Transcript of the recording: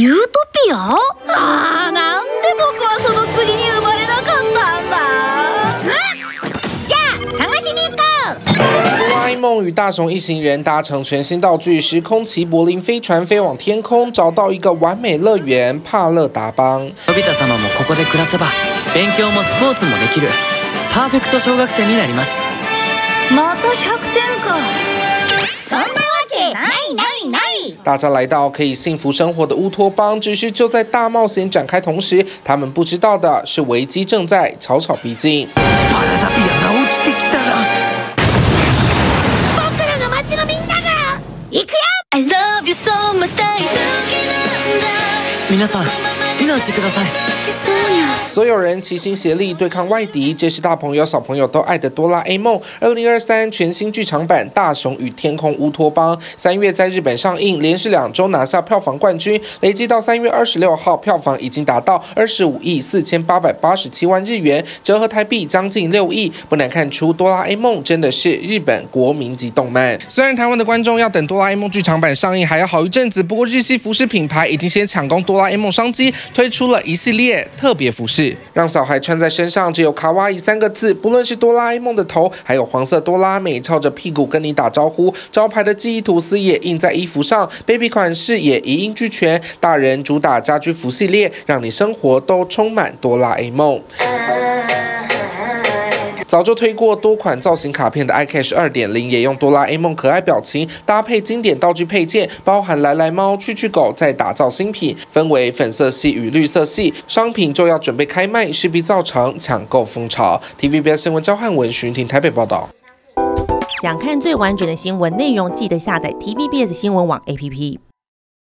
ユートピア？ああなんで僕はその国に生まれなかったんだ？じゃあ探しに行こう。哆啦 A 梦与大雄一行人搭乘全新道具时空奇柏林飞船飞往天空，找到一个完美乐园——帕勒达邦。のび太様もここで暮らせば勉強もスポーツもできる。パーフェクト小学生になります。また100点か大家来到可以幸福生活的乌托邦，只是就在大冒险展开同时，他们不知道的是危机正在悄悄逼近。パラダピアが落ちてきたら僕らの街のみんなが行くよ I love you so much 大好きなんだ皆さん避難してくださいそうにゃ 所有人齐心协力对抗外敌，这是大朋友小朋友都爱的哆啦 A 梦。二零二三全新剧场版《大雄与天空乌托邦》三月在日本上映，连续两周拿下票房冠军，累计到三月二十六号，票房已经达到二十五亿四千八百八十七万日元，折合台币将近六亿。不难看出，哆啦 A 梦真的是日本国民级动漫。虽然台湾的观众要等哆啦 A 梦剧场版上映还要好一阵子，不过日系服饰品牌已经先抢攻哆啦 A 梦商机，推出了一系列特别服饰，让小孩穿在身上只有“卡哇伊”三个字。不论是哆啦 A 梦的头，还有黄色哆啦美翘着屁股跟你打招呼，招牌的记忆吐司也印在衣服上，baby 款式也一应俱全。大人主打家居服系列，让你生活都充满哆啦 A 梦。早就推过多款造型卡片的 iCash 二点零，也用哆啦 A 梦可爱表情搭配经典道具配件，包含来来猫、去去狗，再打造新品，分为粉色系与绿色系。商品就要准备开卖，势必造成抢购风潮。TVBS 新闻焦汉文、徐云婷台北报道。想看最完整的新闻内容，记得下载 TVBS 新闻网 APP。